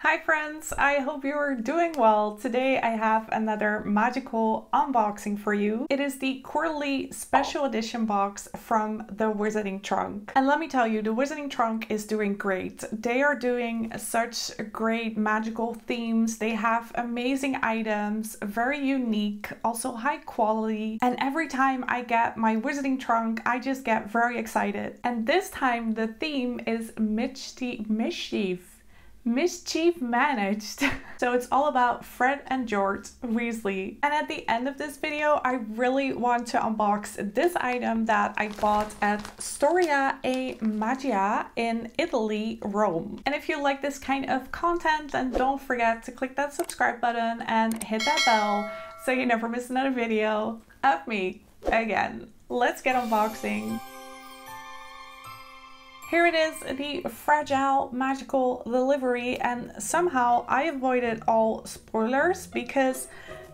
Hi friends, I hope you're doing well. Today I have another magical unboxing for you. It is the quarterly special edition box from the Wizarding Trunk. And let me tell you, the Wizarding Trunk is doing great. They are doing such great magical themes. They have amazing items, very unique, also high quality. And every time I get my Wizarding Trunk, I just get very excited. And this time the theme is Mischief mischief managed. so it's all about Fred and George Weasley. And at the end of this video, I really want to unbox this item that I bought at Storia e Magia in Italy, Rome. And if you like this kind of content, then don't forget to click that subscribe button and hit that bell so you never miss another video of me again. Let's get unboxing. Here it is, the fragile magical delivery and somehow I avoided all spoilers because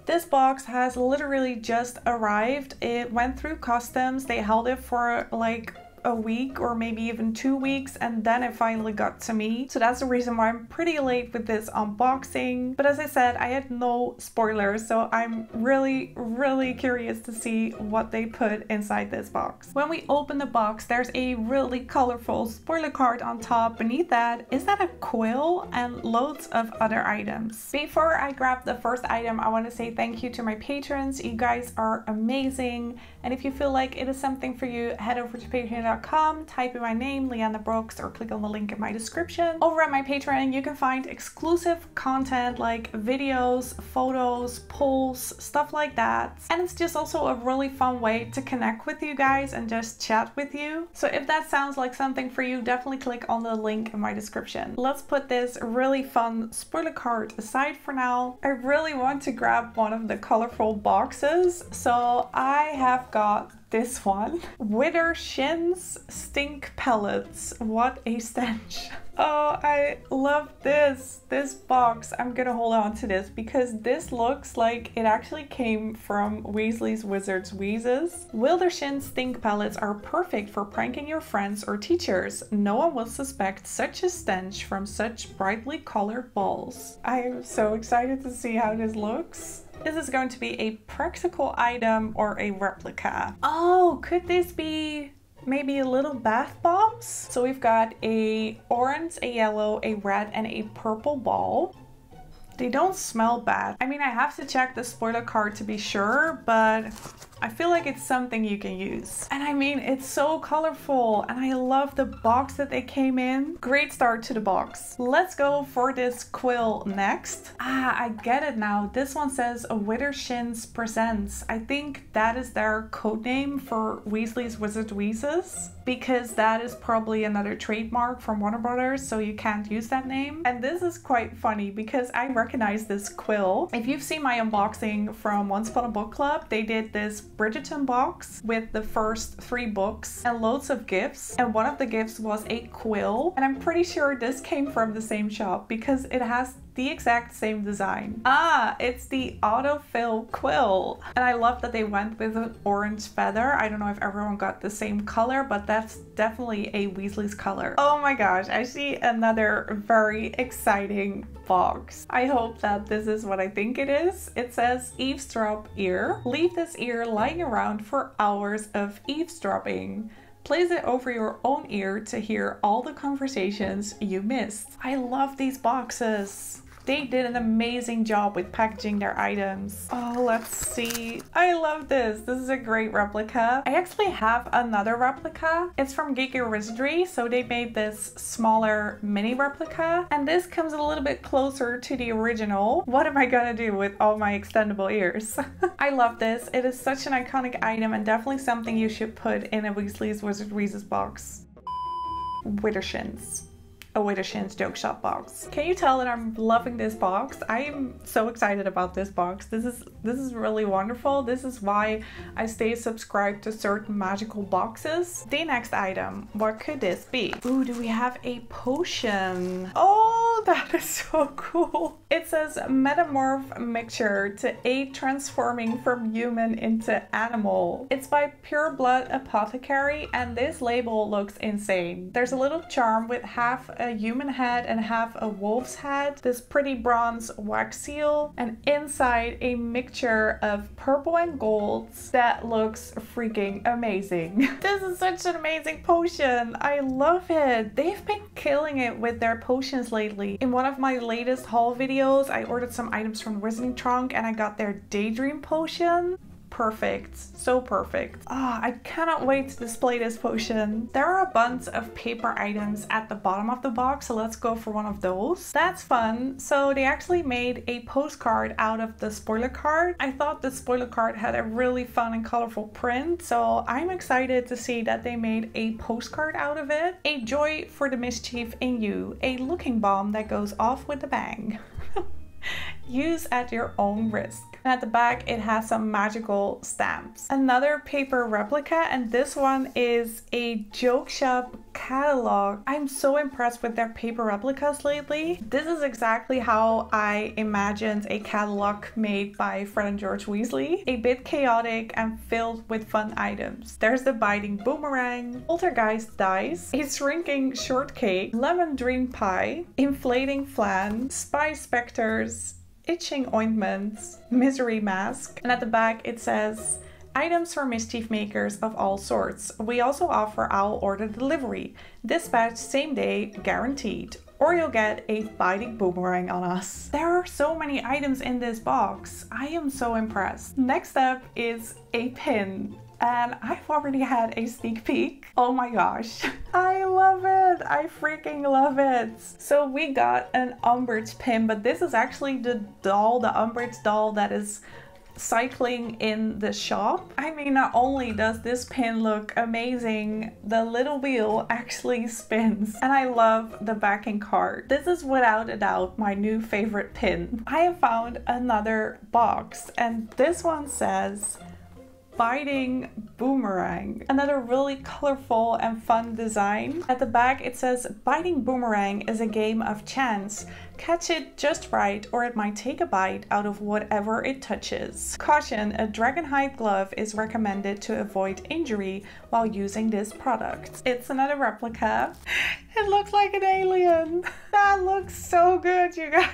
this box has literally just arrived. It went through customs. They held it for like a week or maybe even two weeks and then it finally got to me. So that's the reason why I'm pretty late with this unboxing. But as I said, I had no spoilers, so I'm really, really curious to see what they put inside this box. When we open the box, there's a really colorful spoiler card on top. Beneath that, is that a quill and loads of other items. Before I grab the first item, I want to say thank you to my patrons. You guys are amazing. And if you feel like it is something for you, head over to patreon.com type in my name, Leanda Brooks, or click on the link in my description. Over at my Patreon, you can find exclusive content like videos, photos, polls, stuff like that. And it's just also a really fun way to connect with you guys and just chat with you. So if that sounds like something for you, definitely click on the link in my description. Let's put this really fun spoiler card aside for now. I really want to grab one of the colorful boxes. So I have got this one. Widdershins stink pellets. What a stench. Oh, I love this. This box. I'm gonna hold on to this because this looks like it actually came from Weasley's Wizards Wheezes. Widdershins stink pellets are perfect for pranking your friends or teachers. No one will suspect such a stench from such brightly colored balls. I am so excited to see how this looks. This is going to be a practical item or a replica. Oh, could this be maybe a little bath bombs? So we've got a orange, a yellow, a red, and a purple ball. They don't smell bad. I mean, I have to check the spoiler card to be sure, but I feel like it's something you can use. And I mean, it's so colorful and I love the box that they came in. Great start to the box. Let's go for this quill next. Ah, I get it now. This one says a Widdershins Presents. I think that is their code name for Weasley's Wizard Wheezes because that is probably another trademark from Warner Brothers, so you can't use that name. And this is quite funny because I recognize this quill. If you've seen my unboxing from Once Upon a Book Club, they did this Bridgerton box with the first three books and loads of gifts. And one of the gifts was a quill. And I'm pretty sure this came from the same shop because it has the exact same design. Ah, it's the autofill quill. And I love that they went with an orange feather. I don't know if everyone got the same color, but that's definitely a Weasley's color. Oh my gosh, I see another very exciting box. I hope that this is what I think it is. It says eavesdrop ear. Leave this ear lying around for hours of eavesdropping. Place it over your own ear to hear all the conversations you missed. I love these boxes. They did an amazing job with packaging their items. Oh, let's see. I love this. This is a great replica. I actually have another replica. It's from Geeky Wizardry, so they made this smaller mini replica. And this comes a little bit closer to the original. What am I gonna do with all my extendable ears? I love this. It is such an iconic item and definitely something you should put in a Weasley's Wizard Wheezes box. Widdershins a Widdershins Joke Shop box. Can you tell that I'm loving this box? I am so excited about this box. This is this is really wonderful. This is why I stay subscribed to certain magical boxes. The next item, what could this be? Ooh, do we have a potion? Oh, That is so cool. It says Metamorph Mixture to aid transforming from human into animal. It's by Pure Blood Apothecary and this label looks insane. There's a little charm with half a human head and half a wolf's head, this pretty bronze wax seal, and inside a mixture of purple and golds that looks freaking amazing. this is such an amazing potion. I love it. They've been killing it with their potions lately. In one of my latest haul videos, I ordered some items from Wizarding Trunk and I got their Daydream potion perfect. So perfect. Ah, oh, I cannot wait to display this potion. There are a bunch of paper items at the bottom of the box, so let's go for one of those. That's fun. So they actually made a postcard out of the spoiler card. I thought the spoiler card had a really fun and colorful print, so I'm excited to see that they made a postcard out of it. A joy for the mischief in you, a looking bomb that goes off with a bang. Use at your own risk. And at the back, it has some magical stamps. Another paper replica, and this one is a joke shop catalog. I'm so impressed with their paper replicas lately. This is exactly how I imagined a catalog made by Fred and George Weasley. A bit chaotic and filled with fun items. There's the biting boomerang, poltergeist dice, a shrinking shortcake, lemon dream pie, inflating flan, spy specters, itching ointments, misery mask, and at the back it says items for mischief makers of all sorts. We also offer our order delivery, dispatch same day guaranteed, or you'll get a biting boomerang on us. There are so many items in this box. I am so impressed. Next up is a pin and I've already had a sneak peek. Oh my gosh, I love it. I freaking love it. So we got an Umbridge pin, but this is actually the doll, the Umbridge doll that is cycling in the shop. I mean, not only does this pin look amazing, the little wheel actually spins. And I love the backing card. This is without a doubt my new favorite pin. I have found another box and this one says biting boomerang. Another really colorful and fun design. At the back it says biting boomerang is a game of chance. Catch it just right or it might take a bite out of whatever it touches. Caution, a dragonhide glove is recommended to avoid injury while using this product. It's another replica. It looks like an alien. That looks so good, you guys.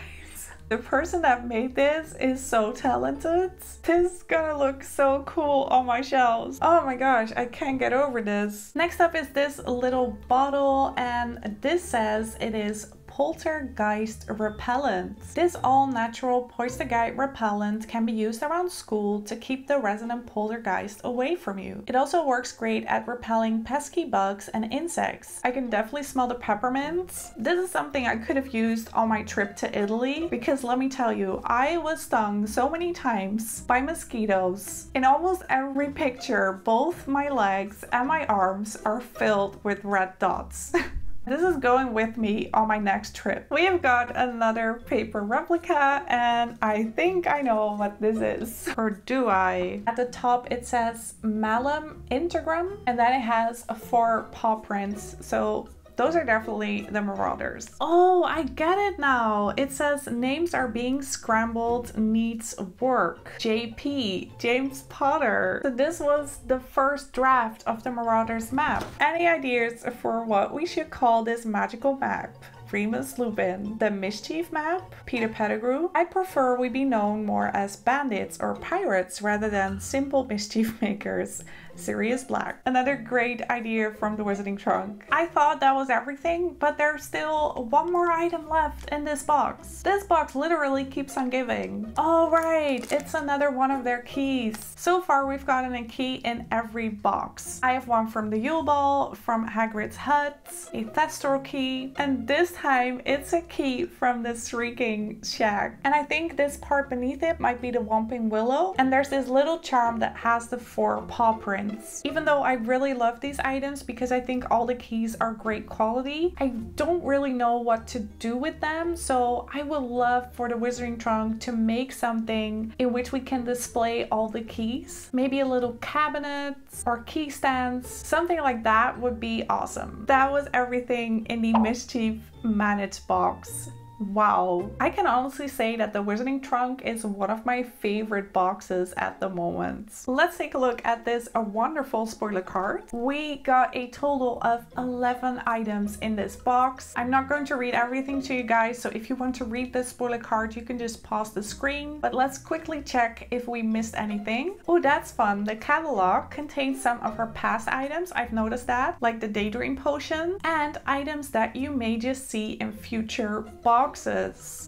The person that made this is so talented. This is gonna look so cool on my shelves. Oh my gosh, I can't get over this. Next up is this little bottle and this says it is poltergeist repellent. This all-natural poltergeist repellent can be used around school to keep the resident poltergeist away from you. It also works great at repelling pesky bugs and insects. I can definitely smell the peppermints. This is something I could have used on my trip to Italy because let me tell you, I was stung so many times by mosquitoes. In almost every picture, both my legs and my arms are filled with red dots. This is going with me on my next trip. We have got another paper replica and I think I know what this is. Or do I? At the top it says Malum Integrum and then it has four paw prints. So those are definitely the Marauders. Oh, I get it now. It says names are being scrambled needs work. JP, James Potter. So this was the first draft of the Marauders map. Any ideas for what we should call this magical map? Remus Lupin, the Mischief map, Peter Pettigrew. I prefer we be known more as bandits or pirates rather than simple mischief makers. Sirius Black. Another great idea from the Wizarding Trunk. I thought that was everything, but there's still one more item left in this box. This box literally keeps on giving. All right, it's another one of their keys. So far we've gotten a key in every box. I have one from the Yule Ball, from Hagrid's hut, a Thestral key, and this time it's a key from the Shrieking Shack. And I think this part beneath it might be the Whomping Willow, and there's this little charm that has the four paw prints even though I really love these items because I think all the keys are great quality, I don't really know what to do with them. So I would love for the Wizarding Trunk to make something in which we can display all the keys. Maybe a little cabinet or key stands, something like that would be awesome. That was everything in the Mischief Manage box. Wow. I can honestly say that the Wizarding Trunk is one of my favorite boxes at the moment. Let's take a look at this a wonderful spoiler card. We got a total of 11 items in this box. I'm not going to read everything to you guys, so if you want to read this spoiler card, you can just pause the screen. But let's quickly check if we missed anything. Oh, that's fun. The catalog contains some of her past items. I've noticed that, like the Daydream Potion, and items that you may just see in future boxes.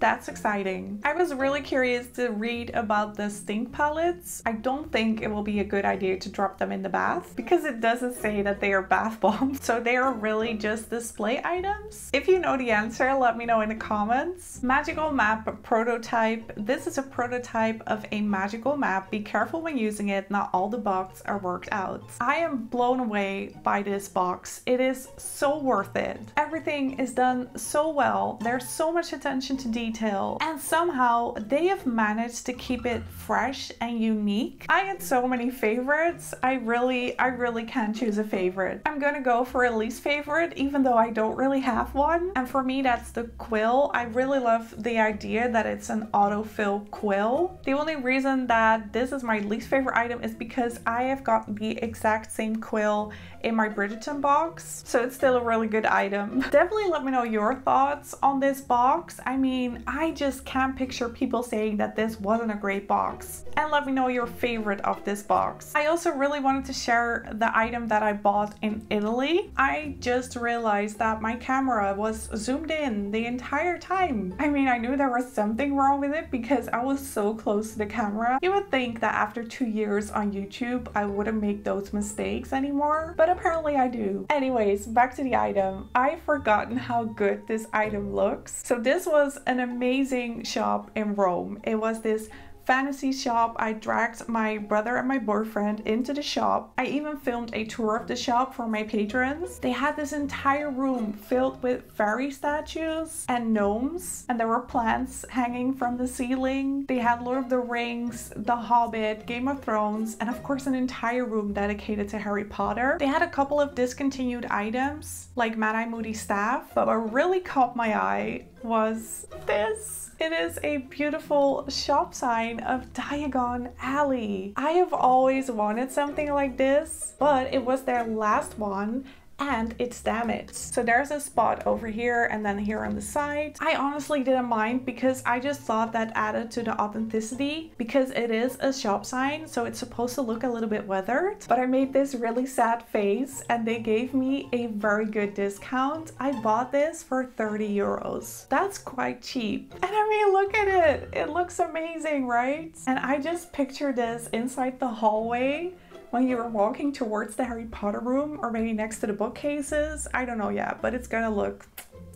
That's exciting. I was really curious to read about the stink pellets. I don't think it will be a good idea to drop them in the bath because it doesn't say that they are bath bombs. So they are really just display items. If you know the answer, let me know in the comments. Magical map prototype. This is a prototype of a magical map. Be careful when using it. Not all the bugs are worked out. I am blown away by this box. It is so worth it. Everything is done so well. There's so much attention to detail and somehow they have managed to keep it fresh and unique. I had so many favorites. I really, I really can't choose a favorite. I'm gonna go for a least favorite even though I don't really have one. And for me, that's the quill. I really love the idea that it's an autofill quill. The only reason that this is my least favorite item is because I have got the exact same quill in my Bridgerton box. So it's still a really good item. Definitely let me know your thoughts on this box. I mean, I just can't picture people saying that this wasn't a great box. And let me know your favorite of this box. I also really wanted to share the item that I bought in Italy. I just realized that my camera was zoomed in the entire time. I mean, I knew there was something wrong with it because I was so close to the camera. You would think that after two years on YouTube, I wouldn't make those mistakes anymore, but apparently I do. Anyways, back to the item. I've forgotten how good this item looks. So this was an amazing shop in Rome. It was this fantasy shop. I dragged my brother and my boyfriend into the shop. I even filmed a tour of the shop for my patrons. They had this entire room filled with fairy statues and gnomes, and there were plants hanging from the ceiling. They had Lord of the Rings, The Hobbit, Game of Thrones, and of course an entire room dedicated to Harry Potter. They had a couple of discontinued items like Mad Eye Moody staff, but what really caught my eye was this. It is a beautiful shop sign of Diagon Alley. I have always wanted something like this, but it was their last one and it's damaged. So there's a spot over here and then here on the side. I honestly didn't mind because I just thought that added to the authenticity because it is a shop sign so it's supposed to look a little bit weathered. But I made this really sad face and they gave me a very good discount. I bought this for 30 euros. That's quite cheap. And I mean look at it. It looks amazing right? And I just picture this inside the hallway when you're walking towards the Harry Potter room or maybe next to the bookcases. I don't know yet, but it's gonna look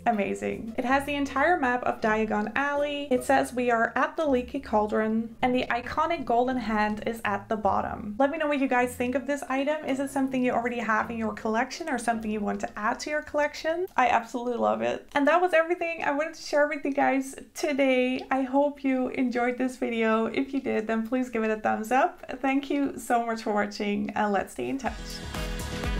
amazing. It has the entire map of Diagon Alley. It says we are at the Leaky Cauldron and the iconic golden hand is at the bottom. Let me know what you guys think of this item. Is it something you already have in your collection or something you want to add to your collection? I absolutely love it. And that was everything I wanted to share with you guys today. I hope you enjoyed this video. If you did, then please give it a thumbs up. Thank you so much for watching and let's stay in touch.